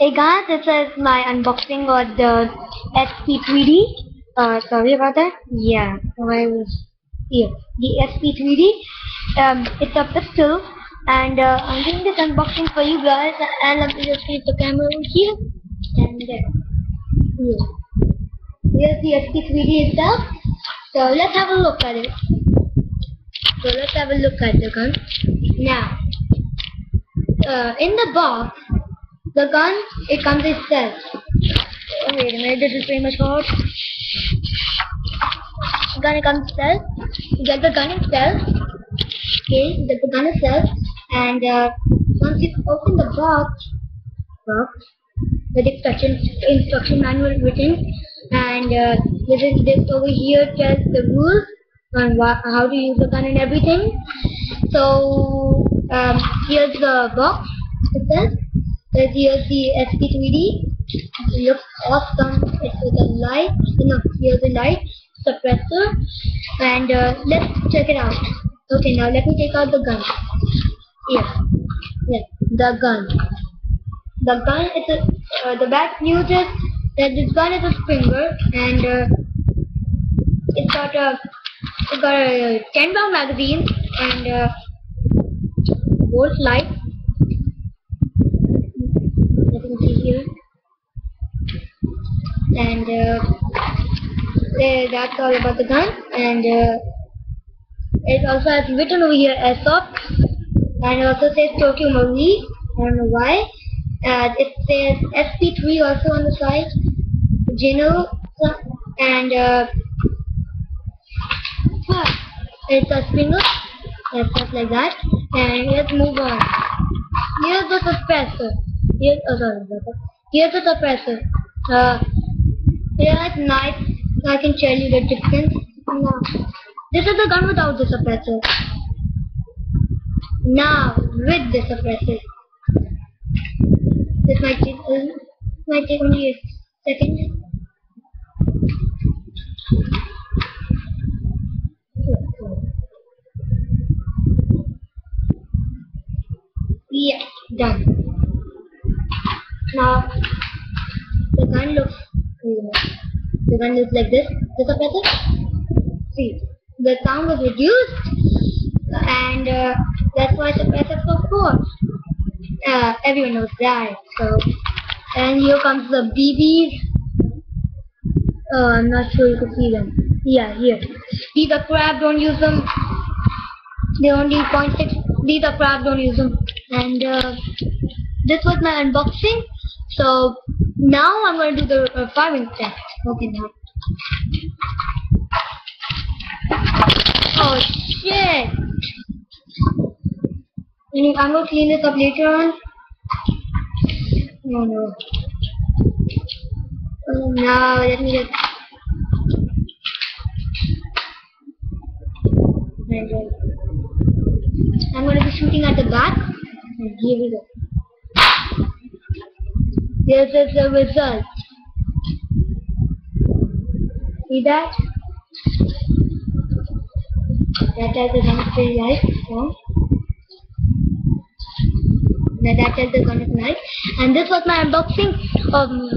Hey guys, this is my unboxing of the SP3D. Uh, sorry about that. Yeah, I was here. The SP3D. Um, it's a pistol, and uh, I'm doing this unboxing for you guys. And let me just keep the camera over here and there. Here. Here's the SP3D itself. So let's have a look at it. So let's have a look at the gun. Now, uh, in the box, the gun, it comes itself. Oh, wait a minute, this is pretty much hot. The gun, it comes itself. You get the gun itself. Okay, you get the gun itself. And uh, once you open the box, box with instruction, instruction manual written, and uh, this is this over here tells the rules on how to use the gun and everything. So um, here's the box itself. There's here's the SP3D. It looks awesome. It's with a light. No, here's the light suppressor. And uh, let's check it out. Okay, now let me take out the gun. Here, yeah, the gun. The gun is a uh, the bad news is that this gun is a Springer and uh, it's got a it's got a 10 round magazine and uh, bolt light let me see here and uh, that's all about the gun. And uh, it also has written over here Airsoft and it also says Tokyo Marui. I don't know why. Uh, it says SP3 also on the side. Gino and uh, it's a Springer and stuff like that. And let's move on. Here's the suppressor. Here, oh sorry, here's the suppressor. Uh, yeah, it's nice. I can tell you the difference. Now, this is the gun without the suppressor. Now, with the suppressor. This might take, uh, might take only a second. Done. Now, the gun looks, gun looks like this. This a better? See, the sound was reduced and uh, that's why suppressor so poor. Uh, everyone knows that. So, and here comes the BBs. Uh, I'm not sure you can see them. Yeah, here. These are crap, don't use them. They only 0.6. These are crap, don't use them. And uh, this was my unboxing. So now I'm going to do the uh, firing test. Okay, now. Oh shit! I'm going to clean this up later on. Oh no. Oh no, let me just. I'm to be shooting at the back. Here we go. This is the result. See that? That has the gun very light. So. Now that is the gun is nice. And this was my unboxing of um,